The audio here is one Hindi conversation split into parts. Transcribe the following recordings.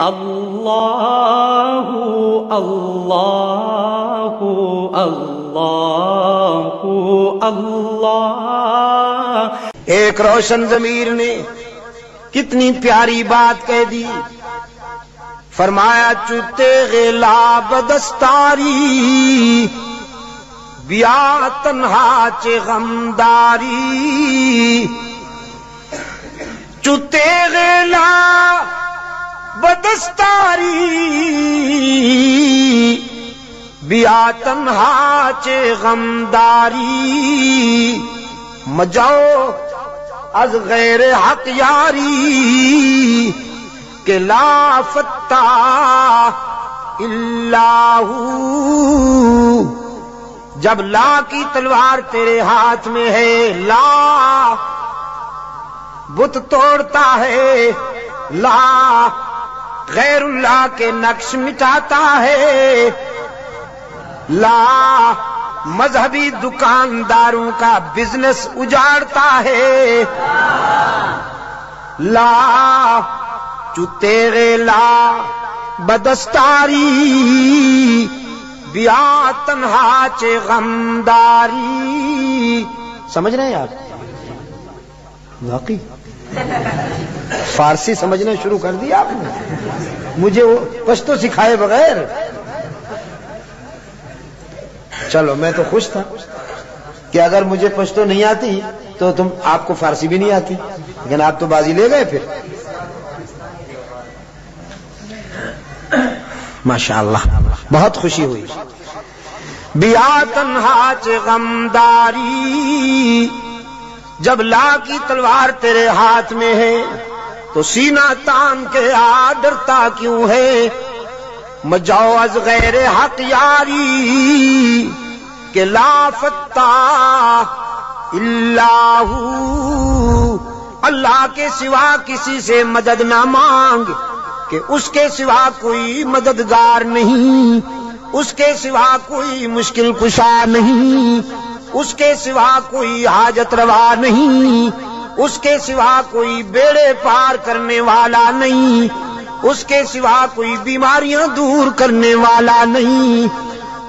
अल्लाह अल्लाह अल्लाह अल्लाह एक रोशन जमीर ने कितनी प्यारी बात कह दी। फरमाया, चुते गेला बदस्तारी बिया तन्हा चे गमदारी। चुते गेला बदस्तारी बिया तन्हा चे गमदारी। मजाओ अज गैर हक यारी के लाफत्ता इल्लाहू। जब ला की तलवार तेरे हाथ में है, ला। बुत तोड़ता है, ला। गैरुल्लाह के नक्श मिटाता है। ला मजहबी दुकानदारों का बिज़नेस उजाड़ता है। ला चुतेरे ला बदस्तारी, बिया तन्हा चे गमदारी। समझ रहे हैं आप? वाकई। फारसी समझना शुरू कर दिया आपने। मुझे वो पश्तो सिखाए बगैर। चलो, मैं तो खुश था कि अगर मुझे पश्तो नहीं आती तो तुम, आपको फारसी भी नहीं आती। लेकिन आप तो बाजी ले गए फिर। माशाल्लाह, बहुत खुशी हुई। बिया तन्हा गमदारी जब ला की तलवार तेरे हाथ में है तो सीना तान के आ डरता क्यों है? मजाओ अज गैर हक यारी के लाफत्ता इल्लाहू। अल्लाह के सिवा किसी से मदद ना मांग कि उसके सिवा कोई मददगार नहीं, उसके सिवा कोई मुश्किल कुशा नहीं। उसके सिवा कोई हाजत रवा नहीं, उसके सिवा कोई बेड़े पार करने वाला नहीं, उसके सिवा कोई बीमारियाँ दूर करने वाला नहीं,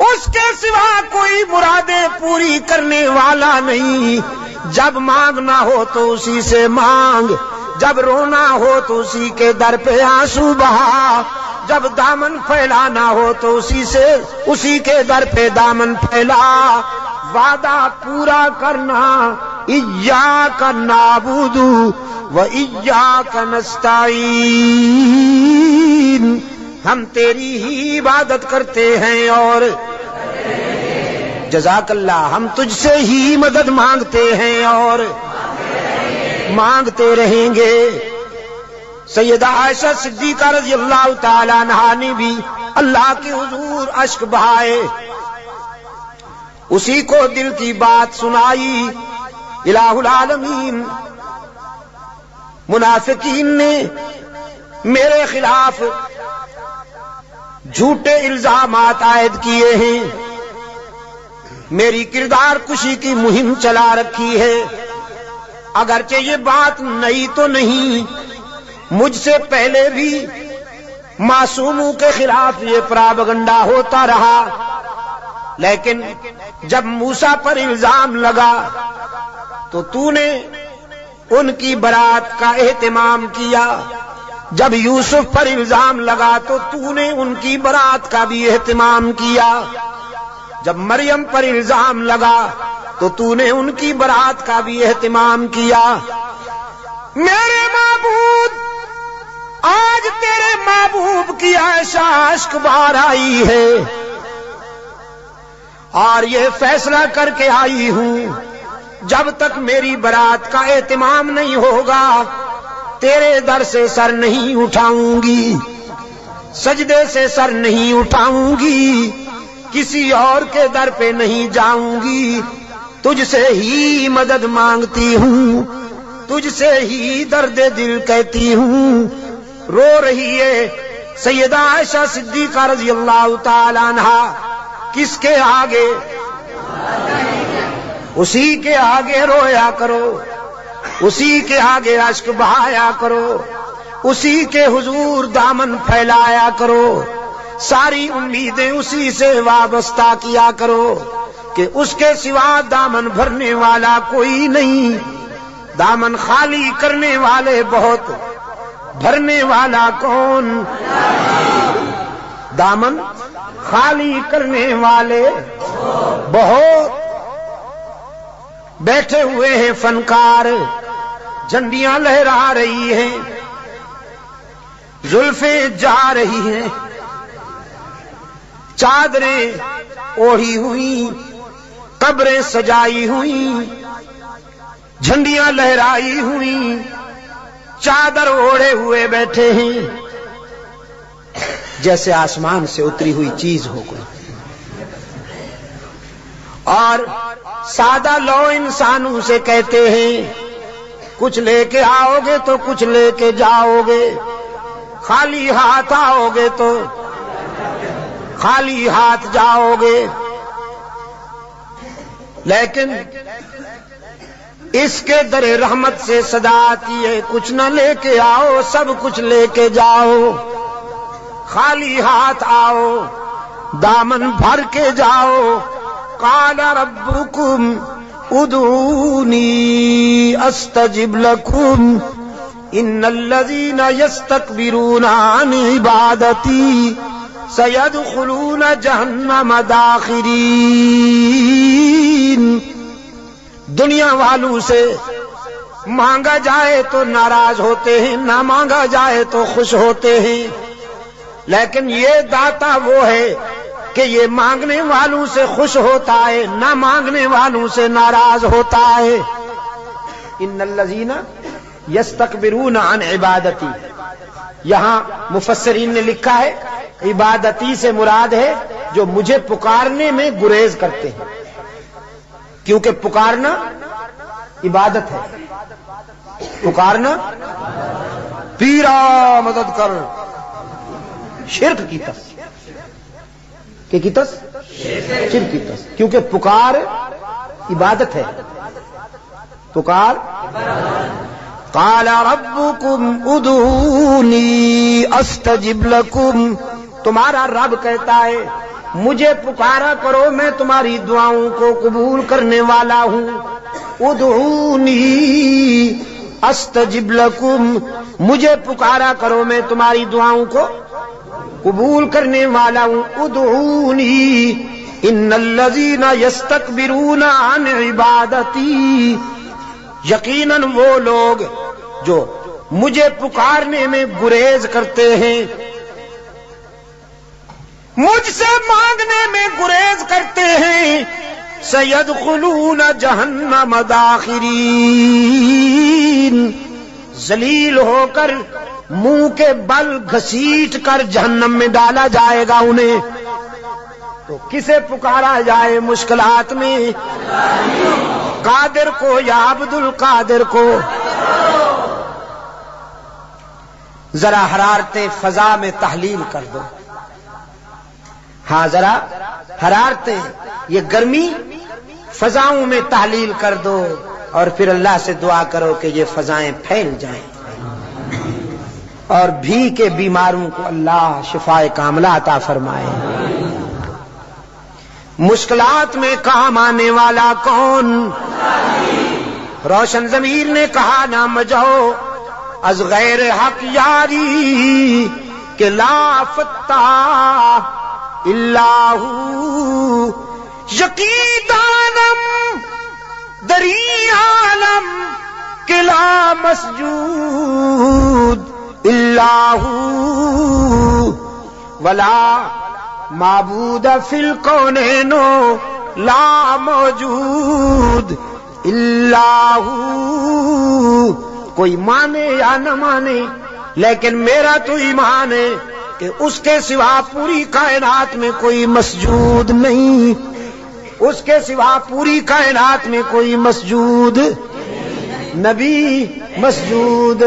उसके सिवा कोई मुरादें पूरी करने वाला नहीं। जब मांगना हो तो उसी से मांग, जब रोना हो तो उसी के दर पे आँसू बहा। जब दामन फैलाना हो तो उसी से, उसी के दर पे दामन फैला। वादा पूरा करना, इज्जा का नाबूदू, व इज्जा का नस्ताइन हम तेरी ही इबादत करते हैं और जजाकल्ला हम तुझसे ही मदद मांगते हैं और मांगते रहेंगे। सैयदा आयशा सिद्दीका रज़ी अल्लाह तआला ने भी अल्लाह के हुजूर अश्क बहाए। उसी को दिल की बात सुनाई। इलाहुल आलमीन, मुनाफिकीन ने मेरे खिलाफ झूठे इल्ज़ाम आयद किए हैं। मेरी किरदार कुशी की मुहिम चला रखी है। अगरचे ये बात नई तो नहीं मुझसे पहले भी मासूमों के खिलाफ ये प्रावगंडा होता रहा। लेकिन जब मूसा पर इल्ज़ाम लगा तो तूने उनकी बरात का एहतमाम किया। जब यूसुफ पर इल्ज़ाम लगा तो तूने उनकी बरात का भी एहतमाम किया। जब मरियम पर इल्ज़ाम लगा तो तूने उनकी बरात का भी एहतमाम किया। मेरे महबूब आज तेरे महबूब की ऐसा अश्क बार आई है। और ये फैसला करके आई हूँ। जब तक मेरी बरात का एहतमाम नहीं होगा, तेरे दर से सर नहीं उठाऊँगी। सजदे से सर नहीं उठाऊँगी। किसी और के दर पे नहीं जाऊँगी। तुझसे ही मदद मांगती हूँ। तुझसे ही दर्द दिल कहती हूँ। रो रही है। सैयदा आयशा सिद्दीका रज़ी अल्लाह तला किसके आगे? उसी के आगे रोया करो। उसी के आगे अश्क बहाया करो। उसी के हुजूर दामन फैलाया करो। सारी उम्मीदें उसी से वाबस्ता किया करो कि उसके सिवा दामन भरने वाला कोई नहीं। दामन खाली करने वाले बहुत भरने वाला कौन? दामन, खाली करने वाले बहुत बैठे हुए हैं फनकार। झंडियाँ लहरा रही हैं। जुल्फे जा रही हैं। चादरें ओढ़ी हुई, कब्रें सजाई हुई, झंडियाँ लहराई हुई। चादर ओढ़े हुए बैठे हैं। जैसे आसमान से उतरी हुई चीज़ हो गई और सादा लो इंसान उसे कहते हैं, कुछ लेके आओगे तो कुछ लेके जाओगे। खाली हाथ आओगे तो खाली हाथ जाओगे। लेकिन इसके दरे रहमत से सदा आती है कुछ न लेके आओ, सब कुछ लेके जाओ। खाली हाथ आओ, दामन भर के जाओ। काला रब्बुकुम उदूनी अस्तजिब लकुम। इन्नल्लज़ीन यस्तकबिरूना अन इबादती। सयदखुलून जहन्नम दाखिरीन। दुनिया वालों से मांगा जाए तो नाराज़ होते हैं, ना मांगा जाए तो खुश होते हैं। लेकिन ये दाता वो है कि ये मांगने वालों से खुश होता है, ना मांगने वालों से नाराज़ होता है। इन लजीना यस्तकबिरून अन इबादती। यहाँ मुफसरीन ने लिखा है, इबादती से मुराद है जो मुझे पुकारने में गुरेज करते हैं। क्योंकि पुकारना इबादत है। पुकारना पीरा मदद कर। शिरक की तस के की तस शिरक की तस क्योंकि पुकार इबादत है। पुकार काला रब्बुकुम उदूनी अस्तजिब लकुम। तुम्हारा रब कहता है मुझे पुकारा करो, मैं तुम्हारी दुआओं को कबूल करने वाला हूँ। उदूनी अस्तजिब लकुम, मुझे पुकारा करो, मैं तुम्हारी दुआओं को कबूल करने वाला हूँ। उदूनी इन लजीन यस्तकबिरून अन इबादती, यकीनन वो लोग जो मुझे पुकारने में गुरेज करते हैं। मुझसे मांगने में गुरेज करते हैं। सैयद खुलून जहन्नम दाखिरीन। जलील होकर मुँह के बल घसीट कर जहन्नम में डाला जाएगा उन्हें। तो किसे पुकारा जाए मुश्किलात में? कादिर को या अब्दुल कादिर को? जरा हरारते फजा में तहलील कर दो। हाँ जरा हरारते, ये गर्मी फजाओं में तहलील कर दो और फिर अल्लाह से दुआ करो कि ये फजाएँ फैल जाएँ। और भी के बीमारों को अल्लाह शिफाए कामला अता फरमाए। मुश्किलात में काम आने वाला कौन? रोशन जमीर ने कहा, ना मजाओ, अज गैर हक यारी के लाफता इल्लाहू यकीदानम दरियालम किला मसजूद। इल्लाहू वला माबूद फिल कौने नो, ला मौजूद। इल्लाहू कोई माने या न माने, लेकिन मेरा तो ईमान है। कि उसके सिवा पूरी कायनात में कोई मसजूद नहीं। उसके सिवा पूरी कायनात में कोई मसजूद नबी मसजूद,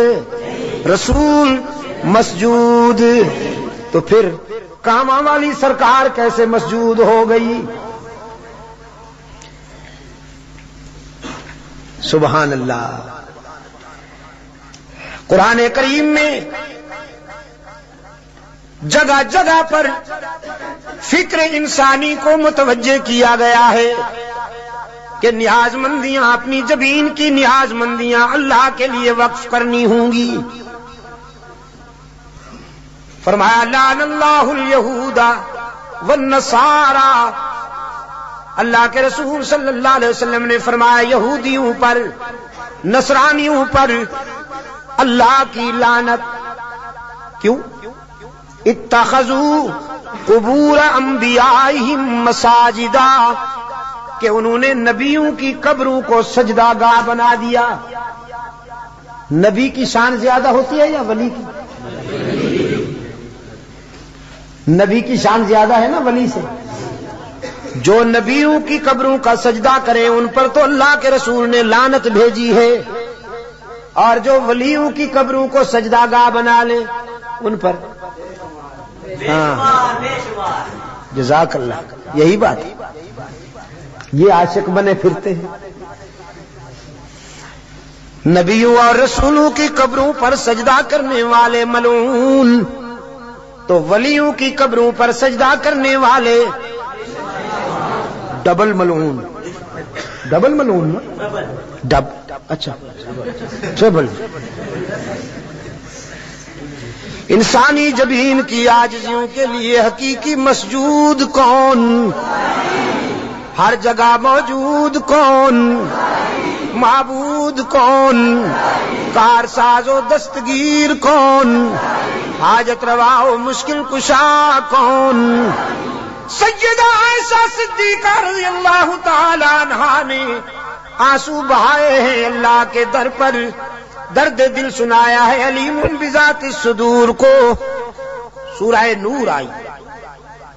रसूल मसजूद। तो फिर कामा वाली सरकार कैसे मसजूद हो गई? सुबहान अल्लाह। कुरान करीम में जगह जगह पर फ़िक्र इंसानी को मुतवजे किया गया है कि न्याजमंदियाँ अपनी ज़मीन की न्याजमंदियाँ अल्लाह के लिए वक्फ करनी होंगी। फरमाया, लानल्लाहुल व नसारा। अल्लाह के रसूल सल्लल्लाहु अलैहि वसल्लम ने फरमाया, यहूदियों पर, नसरानियों पर अल्लाह की लानत क्यों? इत्तखजू कबूर अंबिया मसाजिदा, कि उन्होंने नबियों की कब्रों को सजदागाह बना दिया। नबी की शान ज़्यादा होती है या वली की? नबी की शान ज़्यादा है ना वली से? जो नबियों की कब्रों का सजदा करें, उन पर तो अल्लाह के रसूल ने लानत भेजी है। और जो वलियों की कब्रों को सजदागाह बना ले, उन पर हाँ। जजाक अल्लाह यही बात है। ये आशिक बने फिरते हैं। नबियों और रसूलों की कब्रों पर सजदा करने वाले मलून तो वलियों की कब्रों पर सजदा करने वाले डबल मलून डबल मलून डब अच्छा। ट्रेबल इंसानी जबीन की आजियों के लिए हकीकी मसजूद कौन? हर जगह मौजूद कौन? माबूद कौन? कार साजो दस्तगीर कौन? हाजत रवाओ मुश्किल कुशा कौन? सैयदा ऐसा सिद्दीका रज़ी अल्लाह तला ने आँसू बहाए हैं अल्लाह के दर पर। दर्द दिल सुनाया है अलीम बिजात सुदूर को। सूरह नूर आई।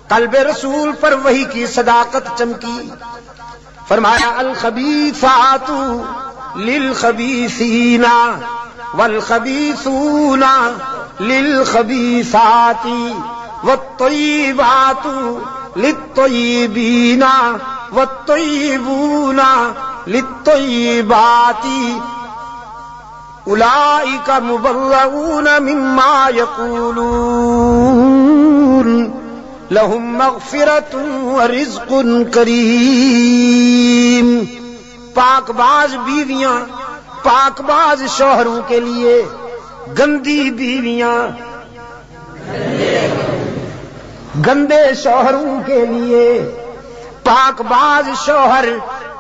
कल्ब रसूल पर वही की सदाकत चमकी। फरमाया, अल खबीसातु लिल खबीसीना, वल खबीसूना लिल खबीसाती व तयबातु लित्तयीबीना व तयबूना लित्तयबाती उलाइका मुबर्रऊन मिम्मा यकूलून। लहुम मगफिरतुन व रिज़्कुन करीम। पाकबाज बीवियाँ, पाकबाज शोहरों के लिए गंदी बीवियाँ। गंदे शोहरों के लिए पाकबाज शोहर,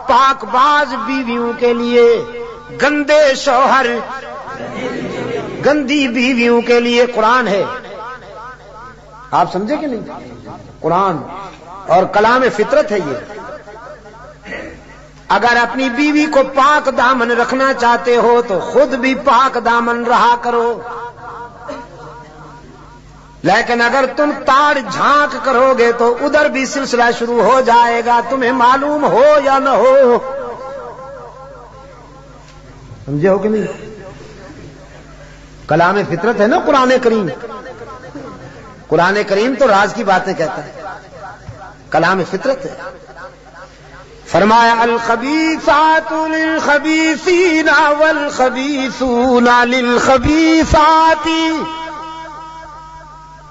पाकबाज बीवियों के लिए गंदे शौहर। गंदी बीवियों के लिए कुरान है। आप समझे कि नहीं? कुरान और कलाम फितरत है ये। अगर अपनी बीवी को पाक दामन रखना चाहते हो तो खुद भी पाक दामन रहा करो। लेकिन अगर तुम ताड़ झाँक करोगे तो उधर भी सिलसिला शुरू हो जाएगा। तुम्हें मालूम हो या न हो समझे हो कि नहीं? कलाम फितरत है ना कुरान करीम कुरान करीम तो राज की बातें कहता है। कलाम फितरत है। फरमाया अल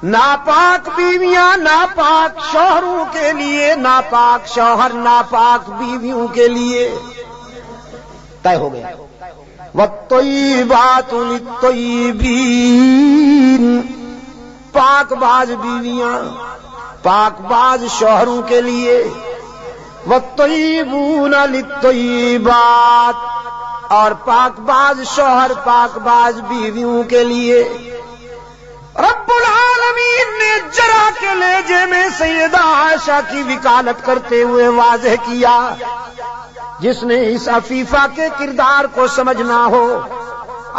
नापाक बीवियाँ नापाक शोहरों के लिए, नापाक शोहर, नापाक बीवियों के लिए। तय हो गया। पाकबाज बीवियाँ, पाकबाज शोहरों के लिए। वत्तयीबून लित्तयीबात और पाकबाज शोहर, पाकबाज बीवियों के लिए। रब्बुल आलमीन ने जरा के लेजे में सैयदा आयशा की विकालत करते हुए वाजह किया। जिसने इस अफीफा के किरदार को समझना हो,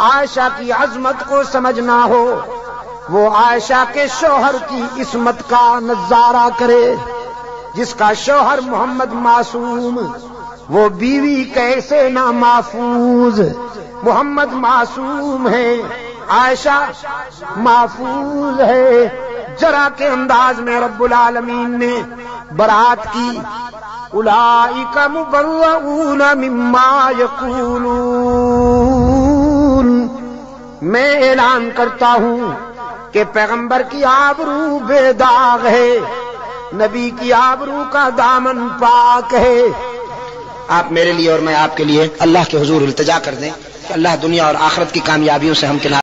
आयशा की अजमत को समझना हो, वो आयशा के शोहर की इसमत का नज़ारा करे, जिसका शोहर मोहम्मद मासूम, वो बीवी कैसे ना महफूज मोहम्मद मासूम है, आयशा महफूज है। जरा के अंदाज में रब्बुल आलमीन ने बरात की उलाइका मुबर्रऊन मिम्मा यकूलून। मैं ऐलान करता हूँ कि पैगंबर की आबरू बेदाग है, नबी की आबरू का दामन पाक है। आप मेरे लिए और मैं आपके लिए अल्लाह के हुजूर इल्तजा कर दें कि अल्लाह दुनिया और आखिरत की कामयाबियों से हम किनारे